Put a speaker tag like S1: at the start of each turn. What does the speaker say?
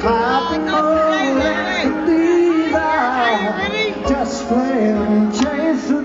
S1: I'm these are just playing chase.